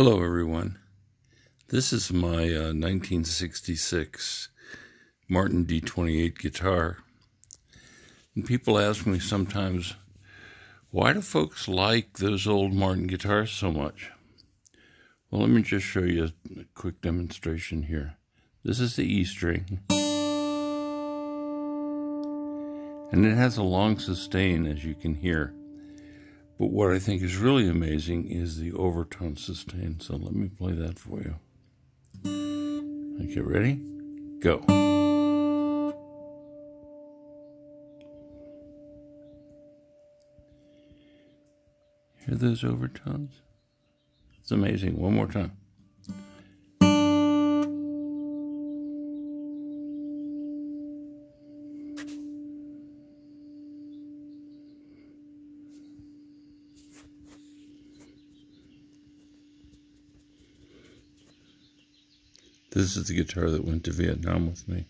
Hello, everyone. This is my uh, 1966 Martin D28 guitar. And people ask me sometimes, why do folks like those old Martin guitars so much? Well, let me just show you a quick demonstration here. This is the E string. And it has a long sustain, as you can hear. But what I think is really amazing is the overtone sustain. So let me play that for you. Okay, ready? Go. Hear those overtones? It's amazing. One more time. This is the guitar that went to Vietnam with me.